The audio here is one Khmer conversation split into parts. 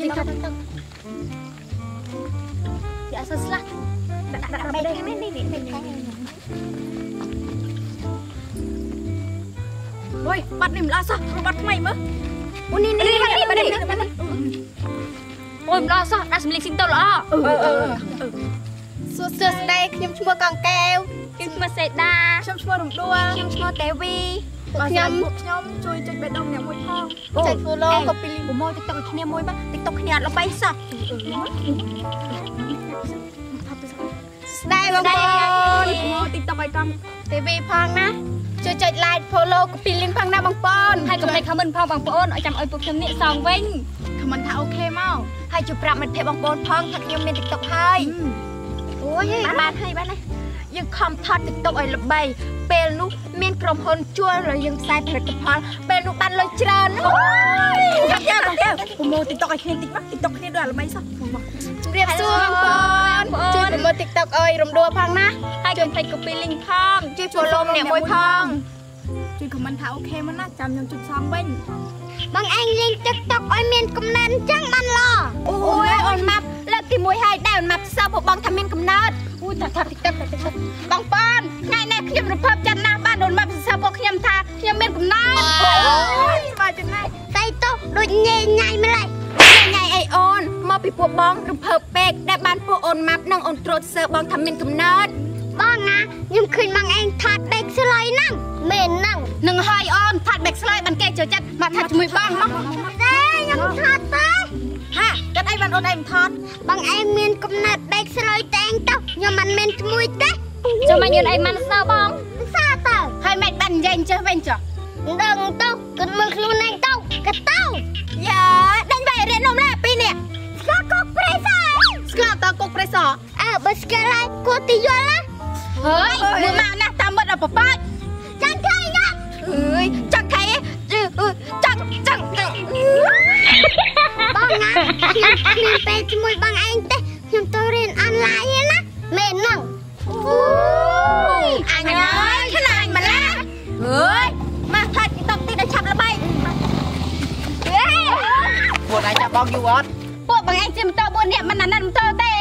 TikTok យ៉ាសស្លាស់ដាក់ដាក់បែកនេះនេះនេះអូយបាត់នេះមិនល្អសោះបាត់ថ្មីមើលអូនេះនេះបាត់នេះបាត់នេះអូយមិនល្អសោះដាក់សម្លៀកស៊ីងទៅល្អអឺអឺសួស្ដីខ្ញុំឈ្មោះកងកែវខ្ញុំឈ្មោះសេដាខ្ញុំឈ្មោះរំដួលខ្ញុំឈ្មោះទេវី ខ្ញុំខ្ញុំជួយចុចបេះដូងអ្នកមួយផងចុច follow ក៏ពីប្រមូល TikTok ឲ្យគ្នាមួយមក TikTok គ្នាអត់ល្បីសោះស្ដីបងប្អូនមក TikTok ឲ្យកង់ទេវីផងណាជួយចុច like follow ក៏ពី link ផងណាបងប្អូនហើយកុំភ្លេច comment ផងបងប្អូនឲ្យចាំឲ្យពួកខ្ញុំនេះសងវិញខមមិនថាអូខេមកហើយជួយប្រាប់មិត្តភ័ក្តិបងប្អូនផងថាខ្ញុំមាន TikTok ហើយអូយបានបានហើយបានហើយ យើងខំថត TikTok ឲ្យល្បីពេលនោះមានក្រុមហ៊ុនជួលឲ្យយើងផ្សាយផលិតផលពេលនោះបានលុយច្រើនអូយចាំចាំបងកែវប្រមូល TikTok ឲ្យគ្នាតិចមក TikTok គ្នាដូចអាល្បីសោះជម្រាបសួរបងប្អូនជួយប្រមូល TikTok អើយរំដួលផងណាហើយកុំភ្លេច copy link ផងជួយ follow ម្នាក់មួយផងជួយខមមិនថាអូខេមកណាចាំខ្ញុំជួយសងវិញបងឯងលេង TikTok ឲ្យមានកំណើនអញ្ចឹងបានឡអូយអូនម៉ាប់លើកទី1ហើយដែរអូនម៉ាប់សើពួកបងថាមានកំណើតអូ យថាថា TikTok TikTok បងប្អូនថ្ងៃនេះខ្ញុំរំភើបចិត្តណាស់បានអូនម៉ាប់សើពួកខ្ញុំថាខ្ញុំមានកំណើតអូយមកចំណៃតែទៅដូចញ៉ៃញ៉ៃម្លេះញ៉ៃអីអូនមកពីពួកបងរំភើបពេកដែលបានពួកអូនម៉ាប់និងអូនត្រួតសើបងថាមានកំណើតបងណាខ្ញុំឃើញបងឯងថាត់ដេកស្លុយហ្នឹងមែនហ្នឹងនឹងហើយអូនថាត់ back slide បានគេចូលចិត្តមកថាត់ជាមួយបងមក នអូនឯងថតបងឯងមានកំណើតដេកស្លុយតែងទៅខ្ញុំមិនមានជាមួយទេចាំមកយើងអីមិនសើបងសាទៅហើយមិនបាននិយាយចេះវិញចុះដឹងទៅគិតមើលខ្លួនឯងទៅក៏ទៅយ៉ាដេញបែររៀននំណាពីរនេះស្គាល់កុកប្រេសអើស្គាល់តើគុកប្រេសអអើបើស្គាល់ហើយគួរទីយល់ណាហើយមើលមកណាតាមមិត្តដល់ប្រប៉ាច់ចាំ បងណាខ្ញុំគ្មានពេលជាមួយបងឯងទេខ្ញុំទៅរៀនអនឡាញឯណាមែនហ្នឹងអូយអញហើយខ្លាញ់ម្ល៉េះអើយមកថតទីតុកទីដល់ឆាប់ល្បីពួកឯងចាប់បងយូរអត់ពួកបងឯងជិះម៉ូតូ4នាក់មិនណាត់ម៉ូតូទេ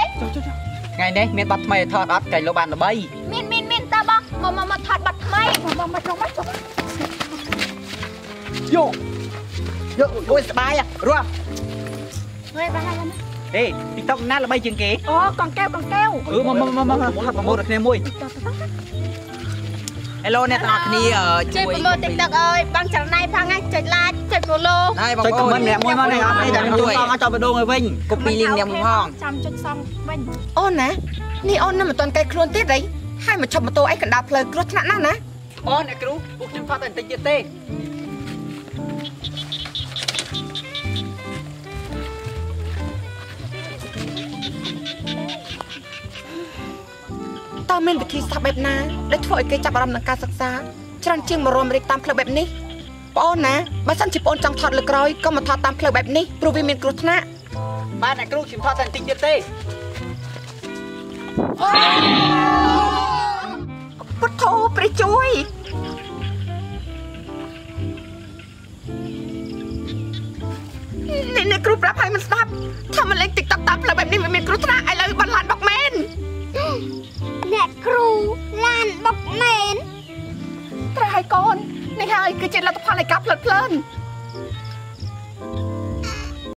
ថ្ងៃនេះមានបាត់ថ្មីឲ្យថតអត់កែលោបានល្បីមានមានមានតើបងមកមកមកថតបាត់ថ្មីមកមកមកចុះមកចុះយកយកអូយស្បាយរស់ ហើយបានហើយទេ TikTok ណាល្បីជាងគេអូកង់កែវកង់កែវអឺមកមកមកមកថតប្រមូលគ្នាមួយ Hello អ្នកទាំងអស់គ្នាអឺជួយប្រមូល TikTok អើយបងចលណៃផងណាចុច like ចុច follow ហើយបងប្អូន comment អ្នកមួយមកនេះអត់ទេចាំជួយសងឲ្យចប់បដងឲ្យវិញ copy link អ្នកមួយផងចាំចុចសងវិញអូនណានេះអូននៅមិនទាន់កែខ្លួនទៀតអីហើយមកឈប់ម៉ូតូអីកណ្ដាលផ្លូវគ្រោះថ្នាក់ណាស់ណាអូនអ្នកគ្រូពួកខ្ញុំថតតែបន្តិចទៀតទេ តើមានវិធីសាស្ត្របែបណាដែលធ្វើឲ្យគេចាប់អារម្មណ៍នឹងការសិក្សាច្រើនជាងមករំរិកតាមផ្លូវបែបនេះបងអូនណាបើសិនជាបងអូនចង់ថតលើក្រោយក៏មកថតតាមផ្លូវបែបនេះព្រោះវាមានគ្រោះថ្នាក់បាទអ្នកគ្រូខ្ញុំថតតែបន្តិចទៀតទេពុទ្ធោព្រះជួយនេះអ្នកគ្រូប្រាប់ឲ្យមិនស្ដាប់ថាមកលេង TikTok តាមផ្លូវបែបនេះវាមានគ្រោះថ្នាក់ឥ ហើយកូននេះហើយគឺជាលទ្ធផលនៃការផ្លិតផ្លើន